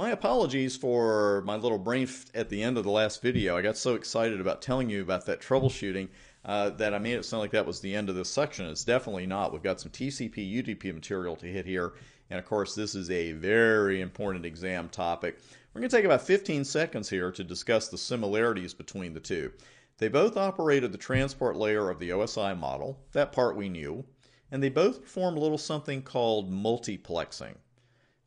My apologies for my little brain at the end of the last video. I got so excited about telling you about that troubleshooting uh, that I made it sound like that was the end of this section. It's definitely not. We've got some TCP UDP material to hit here. And of course, this is a very important exam topic. We're going to take about 15 seconds here to discuss the similarities between the two. They both operated the transport layer of the OSI model, that part we knew, and they both perform a little something called multiplexing.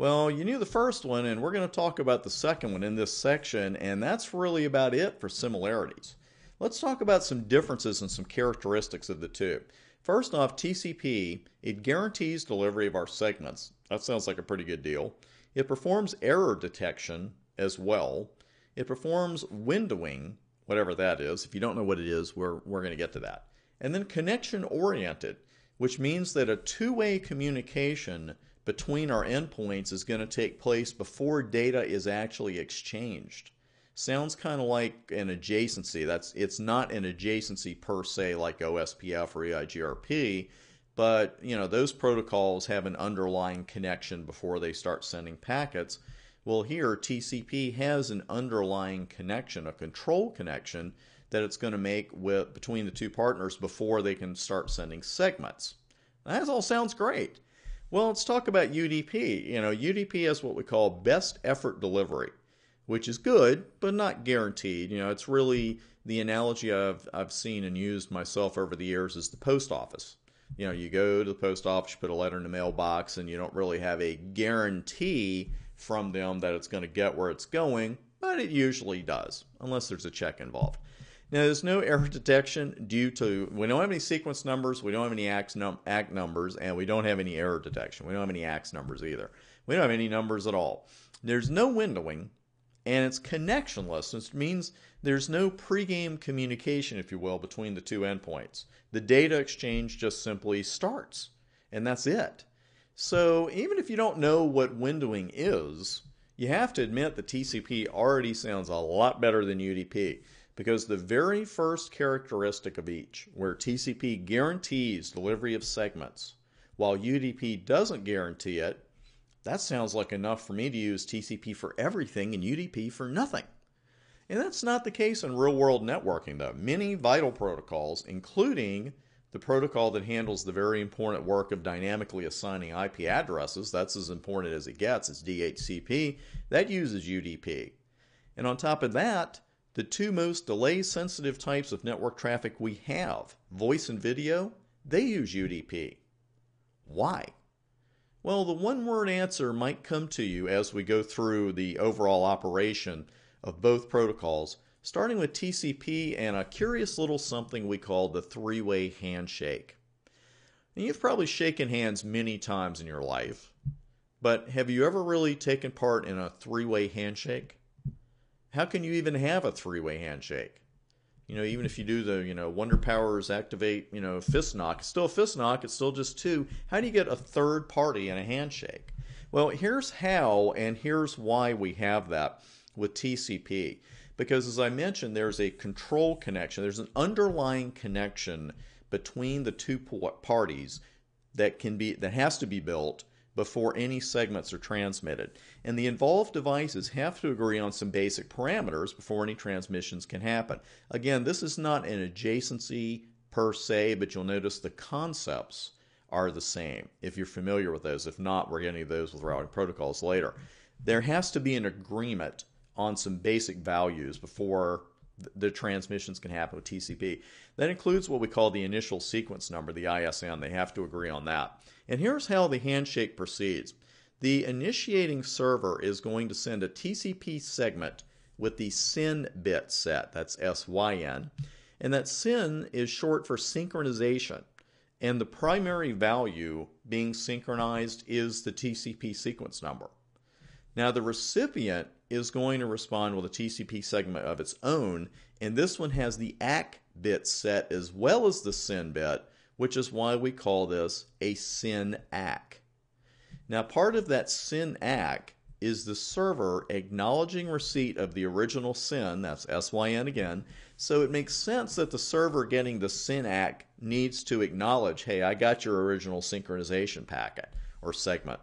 Well, you knew the first one, and we're going to talk about the second one in this section, and that's really about it for similarities. Let's talk about some differences and some characteristics of the two. First off, TCP, it guarantees delivery of our segments. That sounds like a pretty good deal. It performs error detection as well. It performs windowing, whatever that is. If you don't know what it is, we're, we're going to get to that. And then connection oriented, which means that a two way communication between our endpoints is going to take place before data is actually exchanged. Sounds kind of like an adjacency. That's it's not an adjacency per se like OSPF or EIGRP, but you know those protocols have an underlying connection before they start sending packets. Well, here TCP has an underlying connection, a control connection that it's going to make with between the two partners before they can start sending segments. That all sounds great. Well, let's talk about UDP. You know, UDP has what we call best effort delivery, which is good, but not guaranteed. You know, it's really the analogy I've, I've seen and used myself over the years is the post office. You know, you go to the post office, you put a letter in the mailbox, and you don't really have a guarantee from them that it's going to get where it's going, but it usually does, unless there's a check involved. Now, there's no error detection due to, we don't have any sequence numbers, we don't have any act, num, ACK numbers, and we don't have any error detection. We don't have any ACKs numbers either. We don't have any numbers at all. There's no windowing, and it's connectionless, which means there's no pregame communication, if you will, between the two endpoints. The data exchange just simply starts, and that's it. So even if you don't know what windowing is, you have to admit that TCP already sounds a lot better than UDP because the very first characteristic of each, where TCP guarantees delivery of segments, while UDP doesn't guarantee it, that sounds like enough for me to use TCP for everything and UDP for nothing. And that's not the case in real world networking, though. Many vital protocols, including the protocol that handles the very important work of dynamically assigning IP addresses, that's as important as it gets, it's DHCP, that uses UDP. And on top of that, the two most delay sensitive types of network traffic we have, voice and video, they use UDP. Why? Well, the one word answer might come to you as we go through the overall operation of both protocols, starting with TCP and a curious little something we call the three way handshake. And you've probably shaken hands many times in your life, but have you ever really taken part in a three way handshake? How can you even have a three-way handshake? You know, even if you do the, you know, Wonder Powers activate, you know, fist knock, it's still a fist knock, it's still just two. How do you get a third party in a handshake? Well, here's how and here's why we have that with TCP. Because as I mentioned, there's a control connection, there's an underlying connection between the two parties that can be that has to be built before any segments are transmitted. And the involved devices have to agree on some basic parameters before any transmissions can happen. Again, this is not an adjacency per se, but you'll notice the concepts are the same if you're familiar with those. If not, we're getting those with routing protocols later. There has to be an agreement on some basic values before the transmissions can happen with TCP. That includes what we call the initial sequence number, the ISN. They have to agree on that. And here's how the handshake proceeds. The initiating server is going to send a TCP segment with the SYN bit set, that's SYN, and that SYN is short for synchronization. And the primary value being synchronized is the TCP sequence number. Now, the recipient is going to respond with a TCP segment of its own, and this one has the ACK bit set as well as the SYN bit, which is why we call this a SYN ACK. Now, part of that SYN ACK is the server acknowledging receipt of the original SYN, that's SYN again, so it makes sense that the server getting the SYN ACK needs to acknowledge, hey, I got your original synchronization packet or segment.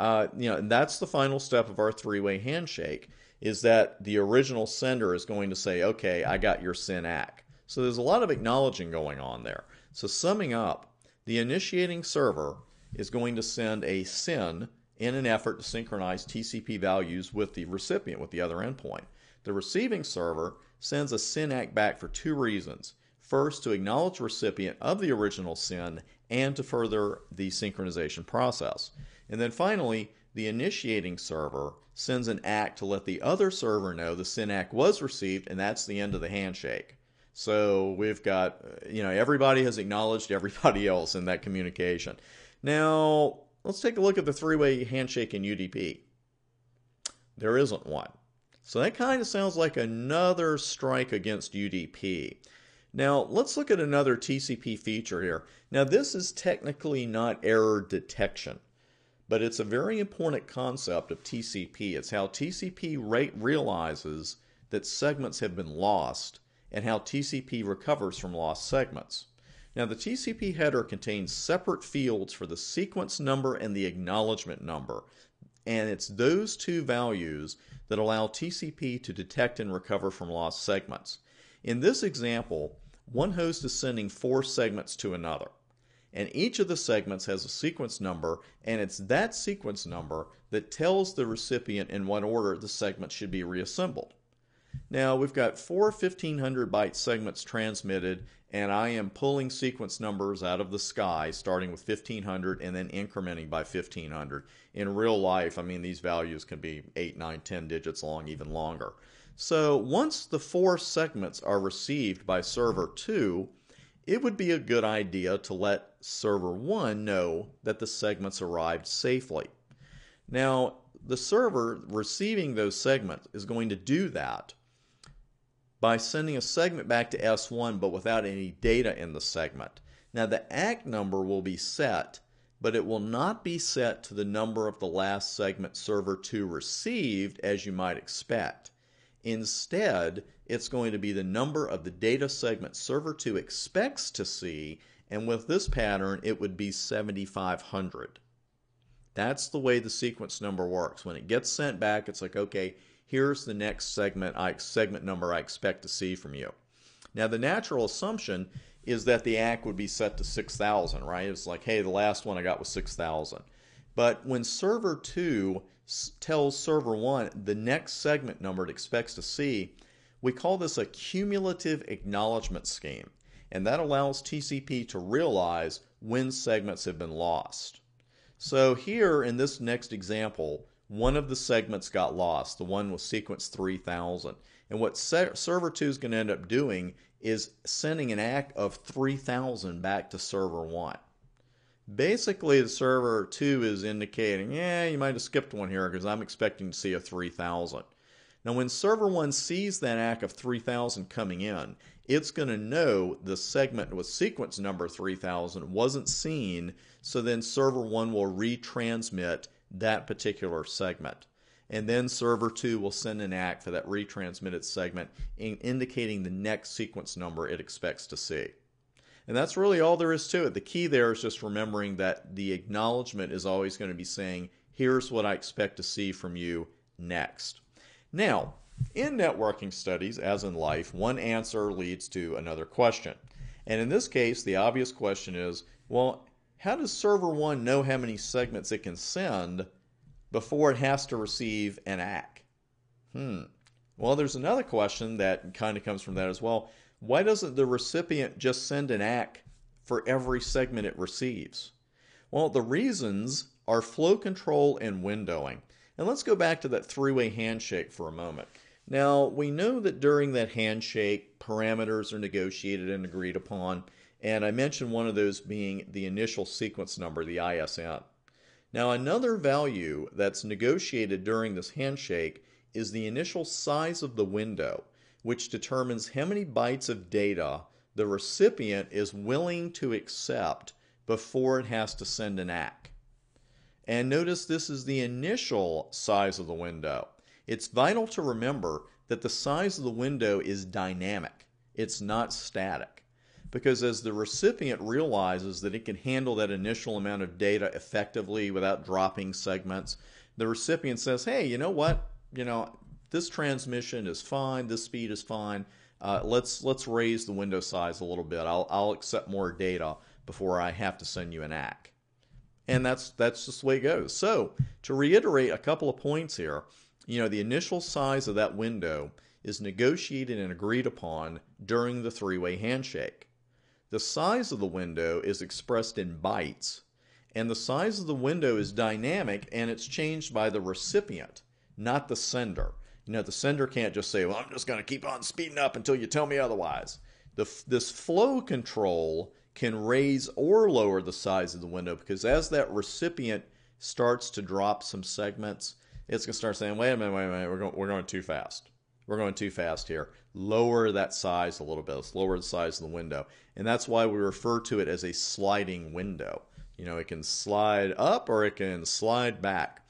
Uh, you know, and that's the final step of our three-way handshake is that the original sender is going to say, okay, I got your SYN ACK. So there's a lot of acknowledging going on there. So summing up, the initiating server is going to send a SYN in an effort to synchronize TCP values with the recipient, with the other endpoint. The receiving server sends a SYN ACK back for two reasons. First, to acknowledge recipient of the original SYN and to further the synchronization process. And then finally, the initiating server sends an ACK to let the other server know the SYN ACK was received, and that's the end of the handshake. So we've got, uh, you know, everybody has acknowledged everybody else in that communication. Now, let's take a look at the three way handshake in UDP. There isn't one. So that kind of sounds like another strike against UDP. Now, let's look at another TCP feature here. Now, this is technically not error detection, but it's a very important concept of TCP. It's how TCP rate realizes that segments have been lost and how TCP recovers from lost segments. Now, the TCP header contains separate fields for the sequence number and the acknowledgement number, and it's those two values that allow TCP to detect and recover from lost segments. In this example, one host is sending four segments to another, and each of the segments has a sequence number, and it's that sequence number that tells the recipient in what order the segment should be reassembled. Now we've got four 1500 byte segments transmitted and I am pulling sequence numbers out of the sky starting with 1500 and then incrementing by 1500. In real life, I mean, these values can be 8, 9, 10 digits long, even longer. So once the four segments are received by server 2, it would be a good idea to let server 1 know that the segments arrived safely. Now, the server receiving those segments is going to do that by sending a segment back to S1 but without any data in the segment. Now the ACK number will be set, but it will not be set to the number of the last segment server 2 received as you might expect. Instead, it's going to be the number of the data segment server 2 expects to see, and with this pattern, it would be 7500. That's the way the sequence number works. When it gets sent back, it's like, okay, here's the next segment I, segment number I expect to see from you. Now the natural assumption is that the ACK would be set to 6,000, right? It's like, hey, the last one I got was 6,000. But when server 2 tells server 1 the next segment number it expects to see, we call this a cumulative acknowledgement scheme. And that allows TCP to realize when segments have been lost. So here in this next example, one of the segments got lost, the one with sequence 3000. And what server 2 is going to end up doing is sending an ACK of 3000 back to server 1. Basically, the server 2 is indicating, yeah, you might have skipped one here because I'm expecting to see a 3000. Now, when server 1 sees that ACK of 3000 coming in, it's going to know the segment with sequence number 3000 wasn't seen, so then server 1 will retransmit that particular segment. And then server 2 will send an ACK for that retransmitted segment in indicating the next sequence number it expects to see. And that's really all there is to it. The key there is just remembering that the acknowledgement is always going to be saying, here's what I expect to see from you next. Now, in networking studies, as in life, one answer leads to another question. And in this case, the obvious question is, well, how does server 1 know how many segments it can send before it has to receive an ACK? Hmm. Well, there's another question that kind of comes from that as well. Why doesn't the recipient just send an ACK for every segment it receives? Well, the reasons are flow control and windowing. And let's go back to that three way handshake for a moment. Now, we know that during that handshake, parameters are negotiated and agreed upon. And I mentioned one of those being the initial sequence number, the ISN. Now, another value that's negotiated during this handshake is the initial size of the window, which determines how many bytes of data the recipient is willing to accept before it has to send an ACK. And notice this is the initial size of the window. It's vital to remember that the size of the window is dynamic, it's not static. because as the recipient realizes that it can handle that initial amount of data effectively without dropping segments, the recipient says, hey, you know what? You know, this transmission is fine, this speed is fine. Uh, let's let's raise the window size a little bit. I'll I'll accept more data before I have to send you an ACK. And that's that's just the way it goes. So to reiterate a couple of points here, you know, the initial size of that window is negotiated and agreed upon during the three-way handshake. The size of the window is expressed in bytes, and the size of the window is dynamic and it's changed by the recipient, not the sender. You know, the sender can't just say, well, I'm just going to keep on speeding up until you tell me otherwise. The, this flow control can raise or lower the size of the window because as that recipient starts to drop some segments, it's going to start saying, wait a minute, wait a minute, we're going, we're going too fast. We're going too fast here. Lower that size a little bit. Let's lower the size of the window. And that's why we refer to it as a sliding window. You know, it can slide up or it can slide back.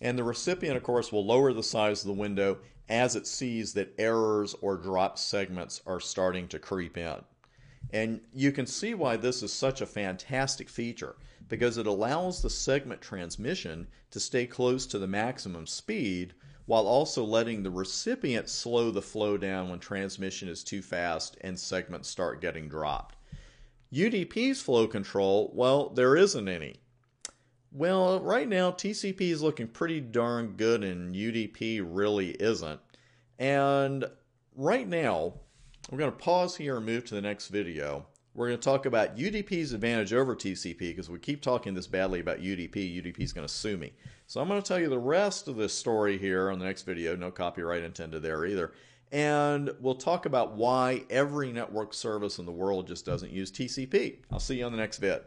And the recipient, of course, will lower the size of the window as it sees that errors or dropped segments are starting to creep in. And you can see why this is such a fantastic feature because it allows the segment transmission to stay close to the maximum speed while also letting the recipient slow the flow down when transmission is too fast and segments start getting dropped. UDP's flow control, well, there isn't any. Well, right now TCP is looking pretty darn good and UDP really isn't. And right now, we're going to pause here and move to the next video. We're going to talk about UDP's advantage over TCP because we keep talking this badly about UDP. UDP is going to sue me. So I'm going to tell you the rest of this story here on the next video. No copyright intended there either. And we'll talk about why every network service in the world just doesn't use TCP. I'll see you on the next vid.